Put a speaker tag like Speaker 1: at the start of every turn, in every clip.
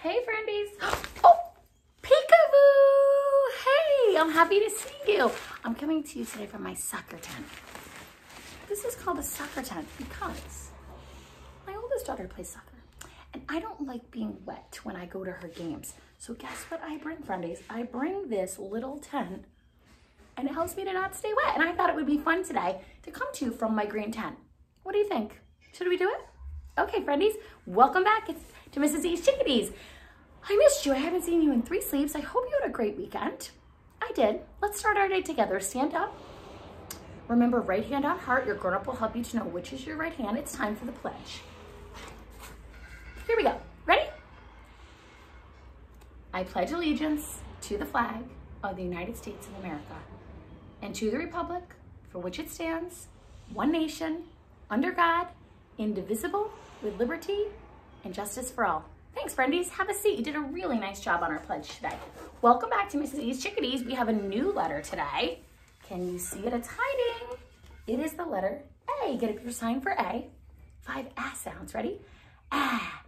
Speaker 1: Hey, friendies. Oh, peekaboo. Hey, I'm happy to see you. I'm coming to you today from my soccer tent. This is called a soccer tent because my oldest daughter plays soccer. And I don't like being wet when I go to her games. So guess what I bring, friendies? I bring this little tent and it helps me to not stay wet. And I thought it would be fun today to come to you from my green tent. What do you think? Should we do it? Okay, friendies, welcome back to Mrs. E's Chickadees. I missed you. I haven't seen you in three sleeps. I hope you had a great weekend. I did. Let's start our day together. Stand up. Remember, right hand on heart. Your grown-up will help you to know which is your right hand. It's time for the pledge. Here we go. Ready? I pledge allegiance to the flag of the United States of America and to the republic for which it stands, one nation, under God, indivisible, with liberty and justice for all. Thanks, friendies. Have a seat. You did a really nice job on our pledge today. Welcome back to Mrs. E's Chickadees. We have a new letter today. Can you see it? It's hiding. It is the letter A. Get up your sign for A. Five ah sounds. Ready? Ah,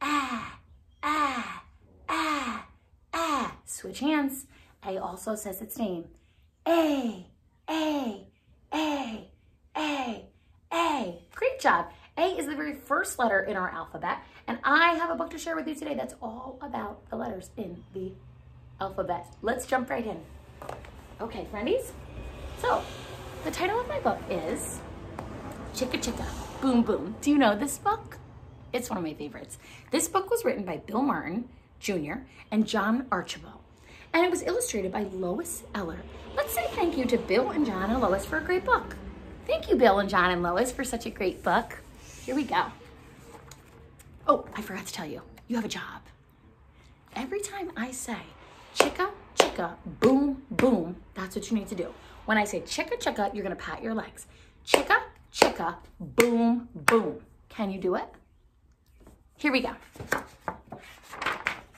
Speaker 1: ah, ah, ah, ah. Switch hands. A also says its name. A, A, A, A, A. Great job. A is the very first letter in our alphabet, and I have a book to share with you today that's all about the letters in the alphabet. Let's jump right in. Okay, friendies. So, the title of my book is Chicka Chicka Boom Boom. Do you know this book? It's one of my favorites. This book was written by Bill Martin Jr. and John Archambault, and it was illustrated by Lois Ehlert. Let's say thank you to Bill and John and Lois for a great book. Thank you, Bill and John and Lois, for such a great book. Here we go. Oh, I forgot to tell you, you have a job. Every time I say chicka, chicka, boom, boom, that's what you need to do. When I say chicka, chicka, you're gonna pat your legs. Chicka, chicka, boom, boom. Can you do it? Here we go.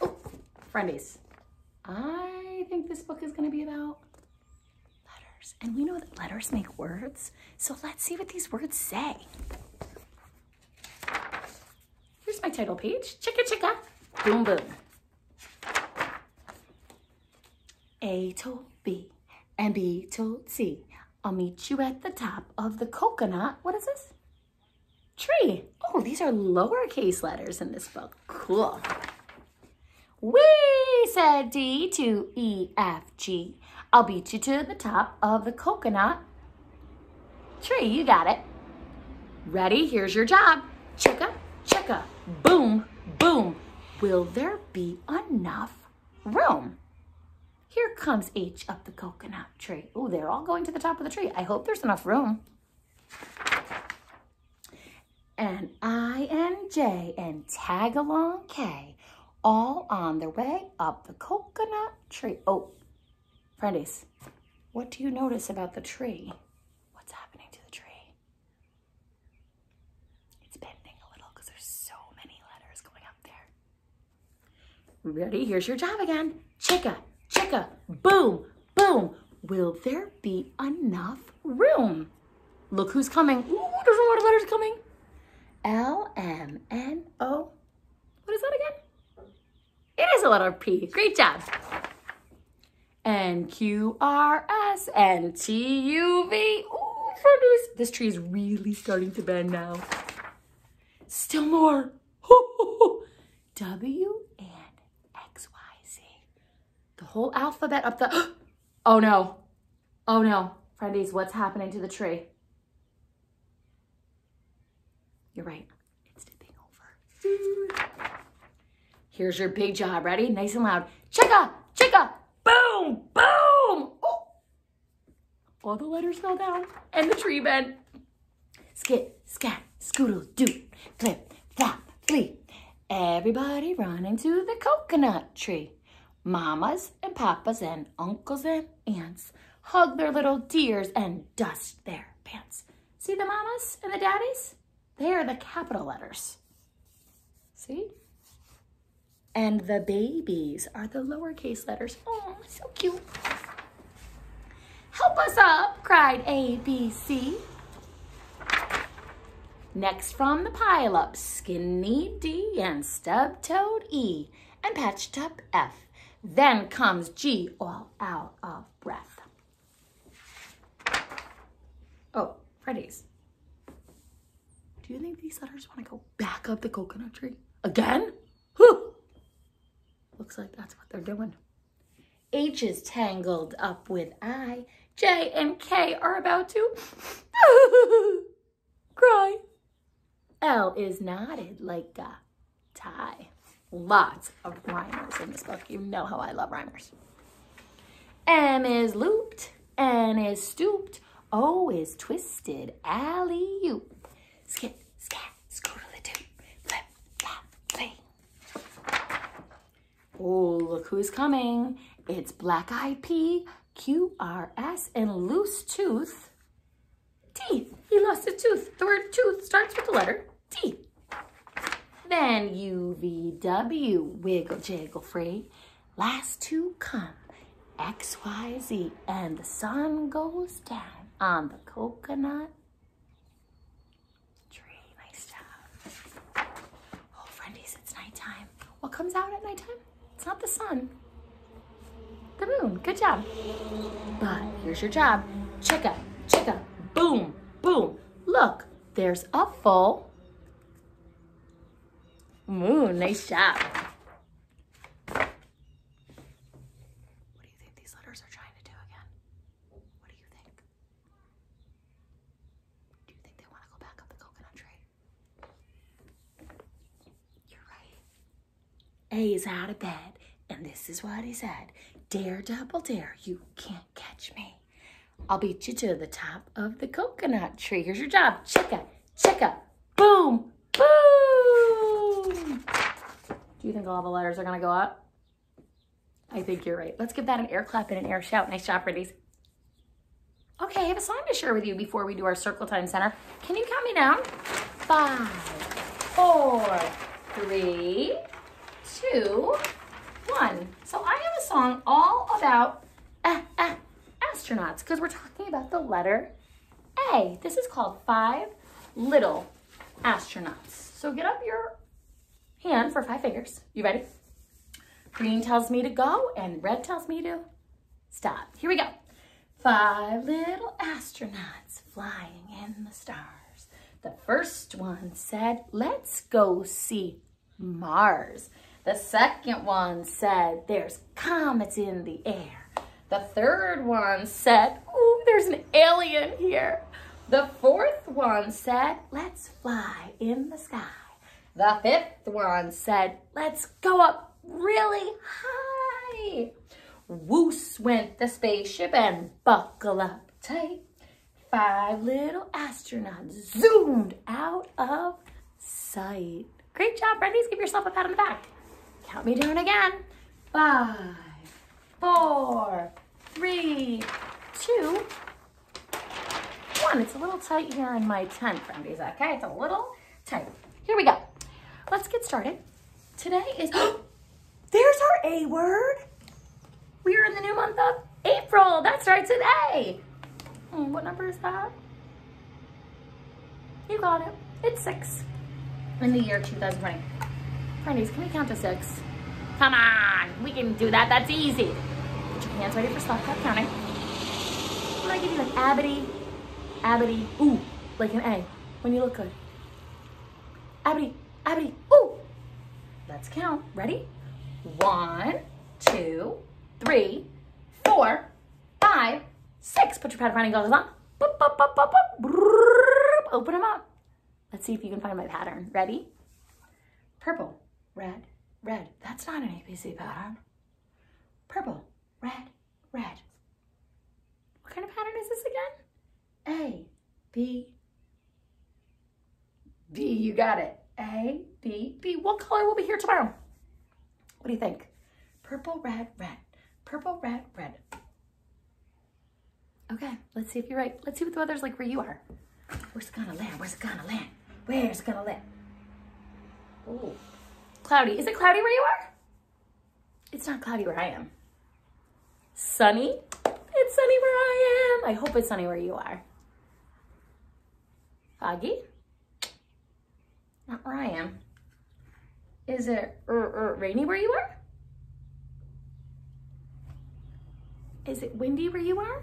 Speaker 1: Oh, friendies, I think this book is gonna be about letters. And we know that letters make words. So let's see what these words say. Here's my title page. Chicka chicka, boom boom. A told B and B told C. I'll meet you at the top of the coconut. What is this? Tree. Oh, these are lowercase letters in this book. Cool. We said D to E, F, G. I'll beat you to the top of the coconut tree. You got it. Ready? Here's your job. Chicka, chicka, boom, boom. Will there be enough room? Here comes H up the coconut tree. Oh, they're all going to the top of the tree. I hope there's enough room. And I and J and tag along K, all on their way up the coconut tree. Oh, friendies, what do you notice about the tree? What's happening to the tree? It's bending a little because there's so many letters going up there. Ready? Here's your job again. Chicka, chicka, boom, boom. Will there be enough room? Look who's coming. Ooh, there's a lot of letters coming. L, M, N, O. What is that again? It is a letter P. Great job. N, Q, R, S, N, T, U, V. Ooh, produce. This tree is really starting to bend now. Still more. W and X, Y, Z. The whole alphabet up the, oh no. Oh no. Friendies, what's happening to the tree? You're right. It's tipping over. Here's your big job. Ready? Nice and loud. Chicka, chicka, boom, boom. Oh. All the letters fell down and the tree bent. Skit, scat, scoodle, doo, flip, flop, flee. Everybody run into the coconut tree. Mamas and papas and uncles and aunts hug their little dears and dust their pants. See the mamas and the daddies? They are the capital letters. See? And the babies are the lowercase letters. Oh, so cute. Help us up, cried A, B, C. Next from the pile up, skinny D and stub-toed E. and patched up F. Then comes G, all out of breath. Oh, friendies. Do you think these letters want to go back up the coconut tree? Again? Whew. Looks like that's what they're doing. H is tangled up with I. J and K are about to cry. L is knotted like a tie. Lots of rhymers in this book. You know how I love rhymers. M is looped. N is stooped. O is twisted. Alley-oop. Skip, scat, scoodle-doo. Flip, flop, fling. Oh, look who's coming. It's Black-Eyed P, Q-R-S, and Loose Tooth. Teeth. He lost a tooth. The word tooth starts with the letter T. Then UVW, wiggle, jiggle, free. Last two come, XYZ, and the sun goes down on the coconut tree. Nice job. Oh, friendies, it's nighttime. What comes out at nighttime? It's not the sun. The moon. Good job. But here's your job. Chicka, chicka, boom, boom. Look, there's a full moon. Nice job. What do you think these letters are trying to do again? What do you think? Do you think they want to go back up the coconut tree? You're right. A is out of bed, and this is what he said. Dare, double dare, you can't catch me. I'll beat you to the top of the coconut tree. Here's your job. Chicka, chicka, boom, boom. You think all the letters are gonna go up? I think you're right. Let's give that an air clap and an air shout. Nice job, friendies. Okay, I have a song to share with you before we do our circle time center. Can you count me down? Five, four, three, two, one. So I have a song all about uh, uh, astronauts because we're talking about the letter A. This is called Five Little Astronauts. So get up your hand for five fingers. You ready? Green tells me to go and red tells me to stop. Here we go. Five little astronauts flying in the stars. The first one said, let's go see Mars. The second one said, there's comets in the air. The third one said, ooh, there's an alien here. The fourth one said, let's fly in the sky. The fifth one said, let's go up really high. Woos went the spaceship and buckle up tight. Five little astronauts zoomed out of sight. Great job, friendies. Give yourself a pat on the back. Count me down again. Five, four, three, two, one. It's a little tight here in my tent, friendies, okay? It's a little tight. Here we go. Let's get started. Today is, there's our A word. We are in the new month of April. That's right, today. Hmm, what number is that? You got it. It's six in the year 2020. Friendies, can we count to six? Come on, we can do that. That's easy. Put your hands ready for stop count counting. I'm gonna give you an abity, abity, ooh, like an A, when you look good. Abity, abity, ooh. Let's count. Ready? One, two, three, four, five, six. Put your pattern goggles on. Boop, boop, boop, boop, boop. Open them up. Let's see if you can find my pattern. Ready? Purple, red, red. That's not an ABC pattern. Purple, red, red. What kind of pattern is this again? A, B, B. You got it. A, B, B. What color will be here tomorrow? What do you think? Purple, red, red. Purple, red, red. Okay, let's see if you're right. Let's see what the weather's like where you are. Where's it gonna land? Where's it gonna land? Where's it gonna land? Oh, cloudy. Is it cloudy where you are? It's not cloudy where I am. Sunny? It's sunny where I am. I hope it's sunny where you are. Foggy? Not where I am. Is it er, er, rainy where you are? Is it windy where you are?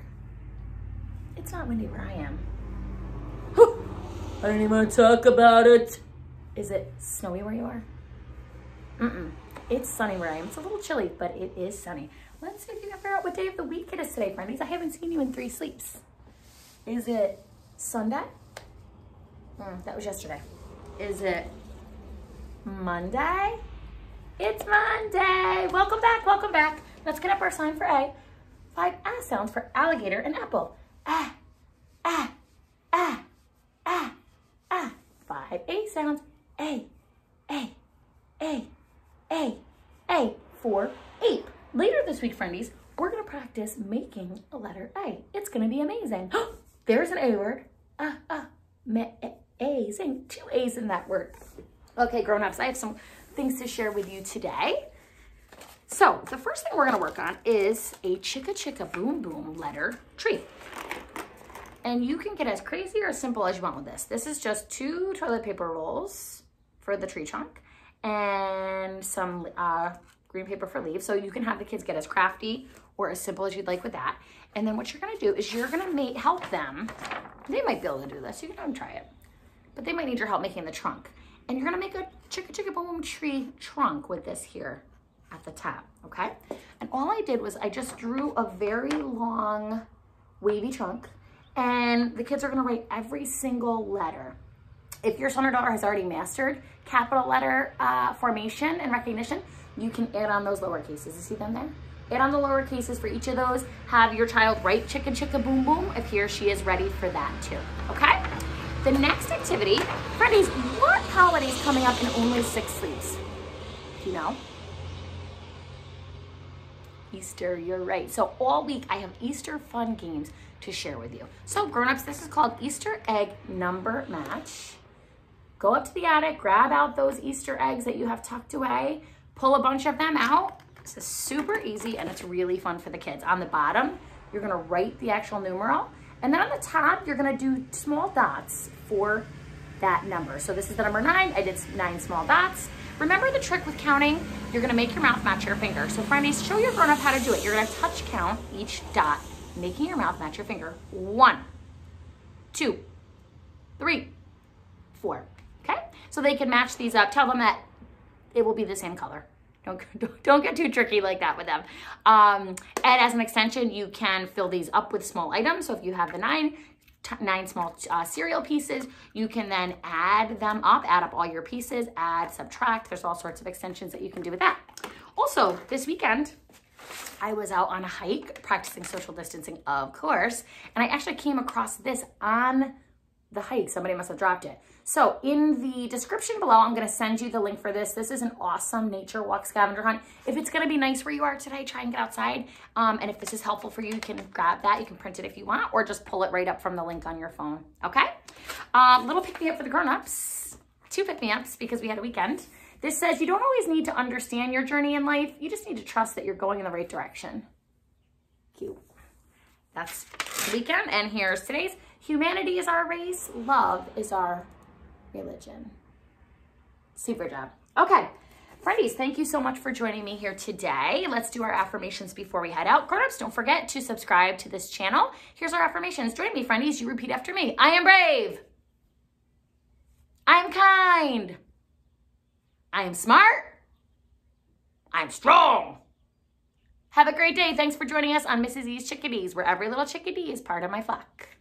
Speaker 1: It's not windy where I am. I don't even want to talk about it. Is it snowy where you are? Mm-mm. It's sunny where I am. It's a little chilly, but it is sunny. Let's see if you can figure out what day of the week it is today, friendies. I haven't seen you in three sleeps. Is it Sunday? Mm, that was yesterday. Is it Monday? It's Monday. Welcome back, welcome back. Let's get up our sign for A. Five ah sounds for alligator and apple. Ah, ah, ah, ah, ah. Five A sounds. A, A, A, A, A for ape. Later this week, friendies, we're gonna practice making a letter A. It's gonna be amazing. There's an A word. Ah, ah, me, amazing. Two A's in that word. Okay, grown-ups, I have some things to share with you today. So the first thing we're gonna work on is a chicka chicka boom boom letter tree. And you can get as crazy or as simple as you want with this. This is just two toilet paper rolls for the tree trunk and some uh, green paper for leaves. So you can have the kids get as crafty or as simple as you'd like with that. And then what you're gonna do is you're gonna make, help them. They might be able to do this, you can try it. But they might need your help making the trunk. And you're gonna make a chicka chicka boom boom tree trunk with this here at the top, okay? And all I did was I just drew a very long wavy trunk and the kids are gonna write every single letter. If your son or daughter has already mastered capital letter uh, formation and recognition, you can add on those lower cases. You see them there? Add on the lower cases for each of those. Have your child write chicka chicka boom boom if he or she is ready for that too, okay? The next activity, friendies, what holiday is coming up in only six sleeps? Do you know? Easter, you're right. So all week I have Easter fun games to share with you. So grown-ups, this is called Easter egg number match. Go up to the attic, grab out those Easter eggs that you have tucked away, pull a bunch of them out. This is super easy and it's really fun for the kids. On the bottom, you're gonna write the actual numeral and then on the top, you're gonna do small dots for that number. So this is the number nine, I did nine small dots. Remember the trick with counting? You're gonna make your mouth match your finger. So friendies, show your grown-up how to do it. You're gonna touch count each dot, making your mouth match your finger. One, two, three, four, okay? So they can match these up. Tell them that it will be the same color. Don't, don't get too tricky like that with them. Um, and as an extension, you can fill these up with small items. So if you have the nine, nine small uh, cereal pieces. You can then add them up, add up all your pieces, add, subtract. There's all sorts of extensions that you can do with that. Also, this weekend, I was out on a hike practicing social distancing, of course, and I actually came across this on the hike. Somebody must have dropped it. So in the description below, I'm gonna send you the link for this. This is an awesome nature walk scavenger hunt. If it's gonna be nice where you are today, try and get outside. Um, and if this is helpful for you, you can grab that. You can print it if you want, or just pull it right up from the link on your phone, okay? Um, little pick-me-up for the grown-ups. Two pick-me-ups because we had a weekend. This says you don't always need to understand your journey in life. You just need to trust that you're going in the right direction. Cute. That's the weekend. And here's today's. Humanity is our race. Love is our religion. Super job. Okay. Friendies, thank you so much for joining me here today. Let's do our affirmations before we head out. Grown-ups, don't forget to subscribe to this channel. Here's our affirmations. Join me, friendies. You repeat after me. I am brave. I am kind. I am smart. I'm strong. Have a great day. Thanks for joining us on Mrs. E's Chickadees, where every little chickadee is part of my flock.